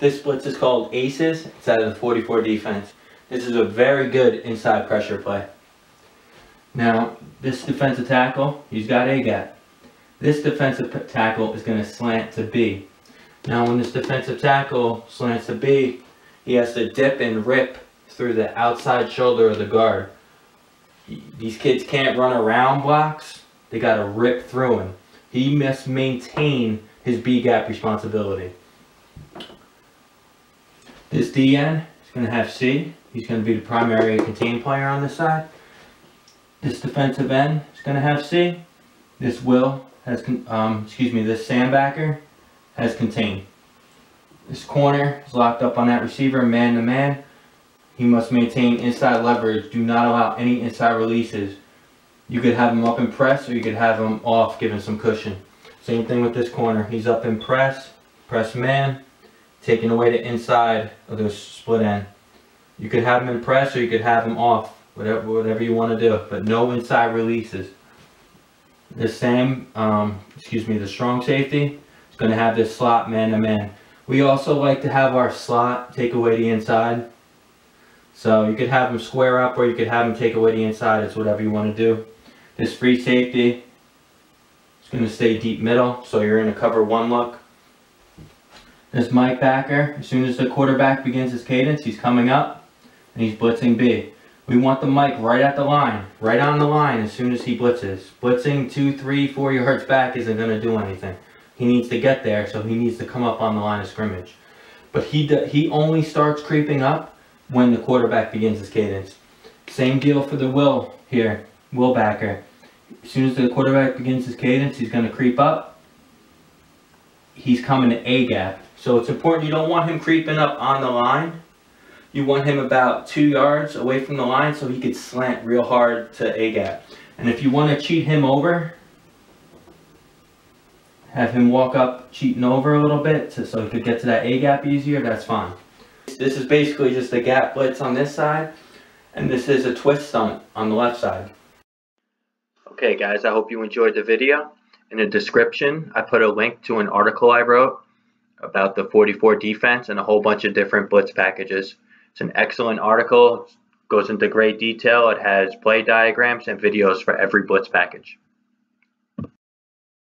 This blitz is called Aces. It's out of the 44 defense. This is a very good inside pressure play. Now, this defensive tackle, he's got A gap. This defensive tackle is going to slant to B. Now, when this defensive tackle slants to B, he has to dip and rip through the outside shoulder of the guard. These kids can't run around blocks. They got to rip through him. He must maintain his B gap responsibility. This DN is going to have C. He's going to be the primary contain player on this side. This defensive end is going to have C. This Will has, um, excuse me, this Sam backer has contained. This corner is locked up on that receiver, man to man. He must maintain inside leverage. Do not allow any inside releases. You could have him up in press or you could have him off, giving some cushion. Same thing with this corner. He's up in press, press man, taking away the inside of the split end. You could have them in press or you could have them off, whatever, whatever you want to do, but no inside releases. The same, um, excuse me, the strong safety is going to have this slot man-to-man. -man. We also like to have our slot take away the inside. So you could have them square up or you could have them take away the inside. It's whatever you want to do. This free safety is going to stay deep middle. So you're in a cover one look. This Mike Backer, as soon as the quarterback begins his cadence, he's coming up and he's blitzing B. We want the Mike right at the line, right on the line as soon as he blitzes. Blitzing two, three, four yards back isn't going to do anything. He needs to get there, so he needs to come up on the line of scrimmage. But he he only starts creeping up when the quarterback begins his cadence. Same deal for the Will here, Will backer. As soon as the quarterback begins his cadence, he's going to creep up. He's coming to A gap. So it's important you don't want him creeping up on the line. You want him about two yards away from the line so he could slant real hard to A gap. And if you want to cheat him over, have him walk up cheating over a little bit to, so he could get to that A gap easier, that's fine. This is basically just a gap blitz on this side, and this is a twist stunt on the left side. Okay guys, I hope you enjoyed the video. In the description, I put a link to an article I wrote about the 44 defense and a whole bunch of different blitz packages. It's an excellent article, goes into great detail, it has play diagrams and videos for every blitz package.